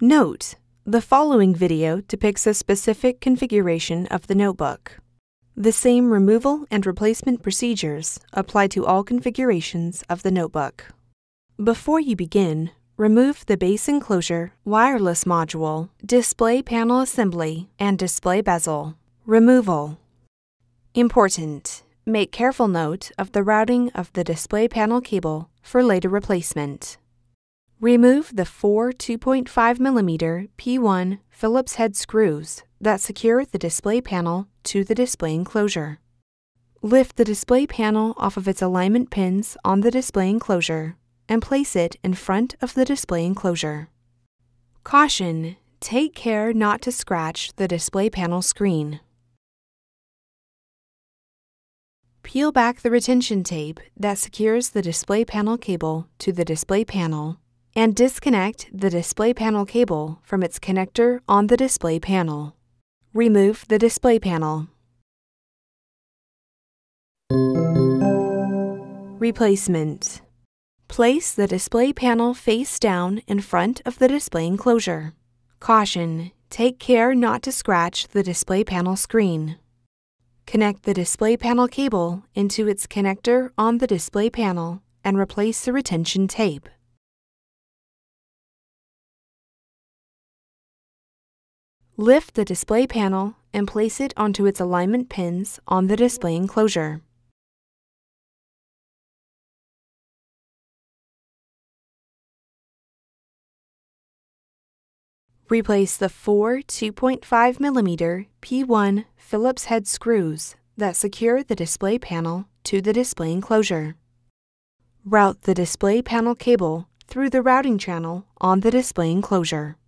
Note, the following video depicts a specific configuration of the notebook. The same removal and replacement procedures apply to all configurations of the notebook. Before you begin, remove the base enclosure, wireless module, display panel assembly, and display bezel. Removal. Important. Make careful note of the routing of the display panel cable for later replacement. Remove the four 2.5mm P1 Phillips head screws that secure the display panel to the display enclosure. Lift the display panel off of its alignment pins on the display enclosure and place it in front of the display enclosure. Caution! Take care not to scratch the display panel screen. Peel back the retention tape that secures the display panel cable to the display panel and disconnect the display panel cable from its connector on the display panel. Remove the display panel. Replacement Place the display panel face down in front of the display enclosure. Caution, take care not to scratch the display panel screen. Connect the display panel cable into its connector on the display panel and replace the retention tape. Lift the display panel and place it onto its alignment pins on the display enclosure. Replace the four 2.5mm P1 Phillips head screws that secure the display panel to the display enclosure. Route the display panel cable through the routing channel on the display enclosure.